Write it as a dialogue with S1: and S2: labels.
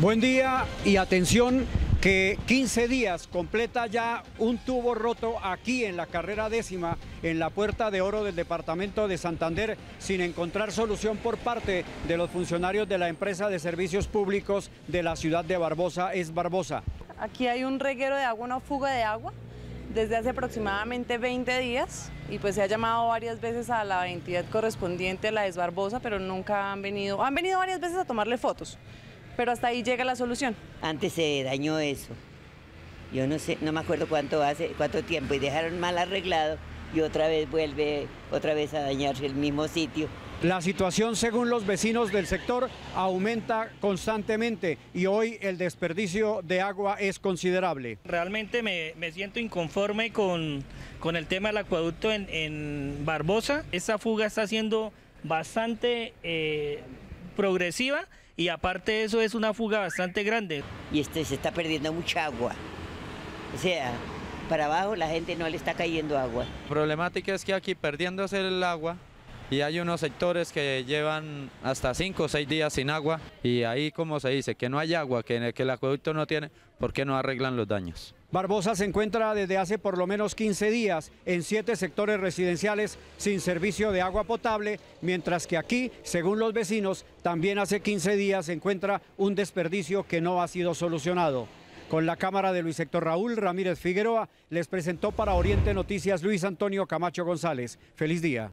S1: Buen día y atención que 15 días completa ya un tubo roto aquí en la carrera décima, en la puerta de oro del departamento de Santander, sin encontrar solución por parte de los funcionarios de la empresa de servicios públicos de la ciudad de Barbosa, es Barbosa.
S2: Aquí hay un reguero de agua, una fuga de agua, desde hace aproximadamente 20 días y pues se ha llamado varias veces a la entidad correspondiente, la Barbosa, pero nunca han venido, han venido varias veces a tomarle fotos pero hasta ahí llega la solución.
S3: Antes se dañó eso. Yo no sé, no me acuerdo cuánto hace, cuánto tiempo, y dejaron mal arreglado y otra vez vuelve otra vez a dañarse el mismo sitio.
S1: La situación, según los vecinos del sector, aumenta constantemente y hoy el desperdicio de agua es considerable.
S4: Realmente me, siento inconforme con, con, el tema del acueducto en, Barbosa. Esa fuga está siendo bastante eh, progresiva y aparte de eso es una fuga bastante grande.
S3: Y este, se está perdiendo mucha agua. O sea, para abajo la gente no le está cayendo agua.
S5: Problemática es que aquí perdiéndose el agua y hay unos sectores que llevan hasta 5 o 6 días sin agua y ahí como se dice que no hay agua, que, que el acueducto no tiene, ¿por qué no arreglan los daños?
S1: Barbosa se encuentra desde hace por lo menos 15 días en siete sectores residenciales sin servicio de agua potable, mientras que aquí, según los vecinos, también hace 15 días se encuentra un desperdicio que no ha sido solucionado. Con la cámara de Luis Héctor Raúl Ramírez Figueroa, les presentó para Oriente Noticias Luis Antonio Camacho González. Feliz día.